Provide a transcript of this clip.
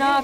Sina